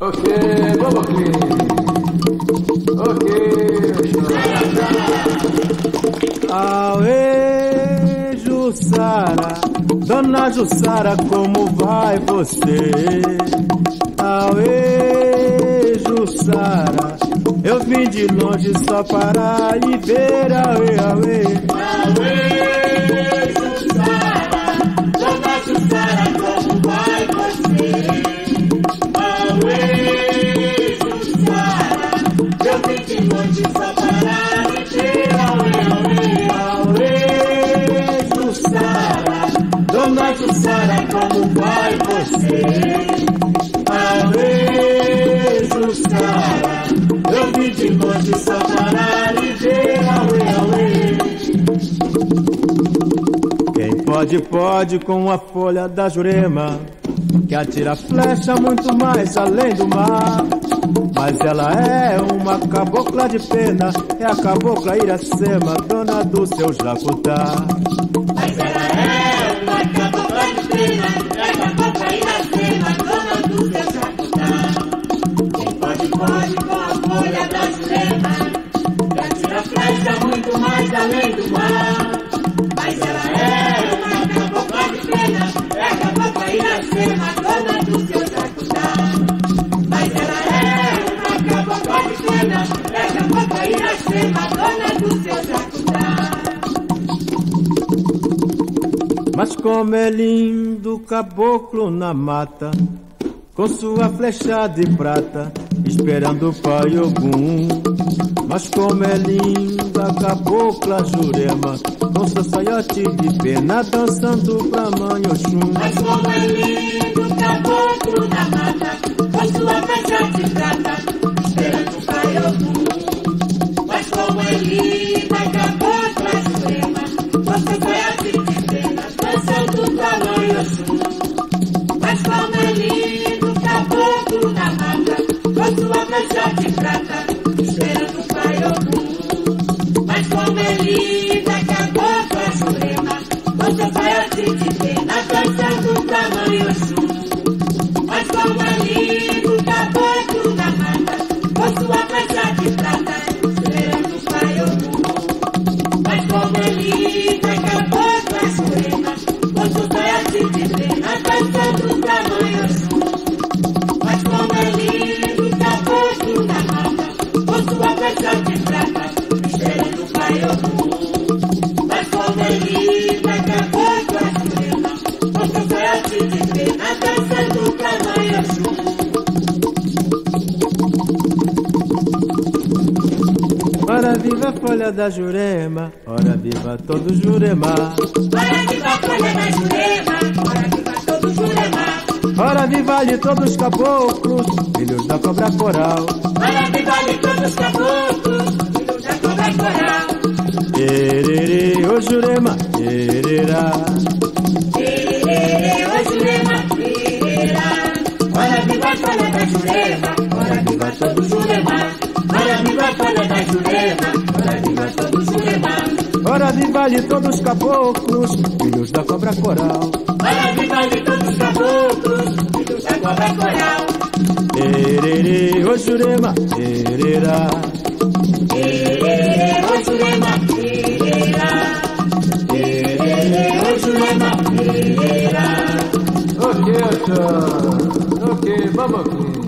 Ok, vamos aqui. Ok. Aê, Jussara, Dona Jussara, como vai você? Aê, Jussara, eu vim de longe só para lhe ver, aê, aê. Quem pode, pode com a folha da Jurema, que atira flecha muito mais além do mar. Mas ela é uma cabocla de pena, é a cabocla Iracema, dona do seu jacutá. Mas como é lindo o caboclo na mata, com sua flecha de prata, esperando o pai Ogum. Mas como é linda a cabocla Jurema, com seu saiote de pena, dançando pra mãe Oxum. Mas como é lindo o caboclo na mata, com sua flecha de prata, Mas como é linda viva a folha da Jurema, ora viva todo Jurema. Ora viva a folha da Jurema, ora viva todo Jurema. Ora viva ali todos os caboclos, filhos da cobra coral. Ora viva ali todos os caboclos, Viva ali todos os caboclos, filhos da cobra coral. Ora viva ali todos os caboclos, filhos da cobra coral. Ererê, ô Jurema, ererá. Tererê, ô Jurema, tererá. Tererê, ô Jurema, tererá. Ok, Oxum. Ok, vamos aqui.